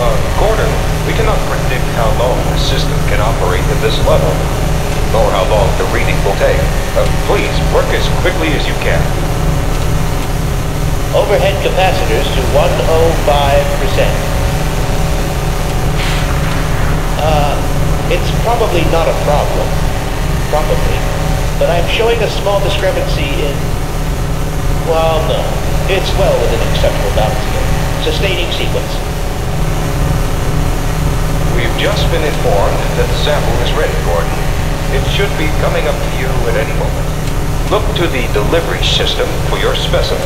Uh, Gordon, we cannot predict how long the system can operate at this level, nor how long the reading will take. Uh, please, work as quickly as you can. Overhead capacitors to 105%. Uh, it's probably not a problem. Probably. But I'm showing a small discrepancy in... Well, no. It's well within acceptable bounds here. Sustaining sequence. Just been informed that the sample is ready, Gordon. It should be coming up to you at any moment. Look to the delivery system for your specimen.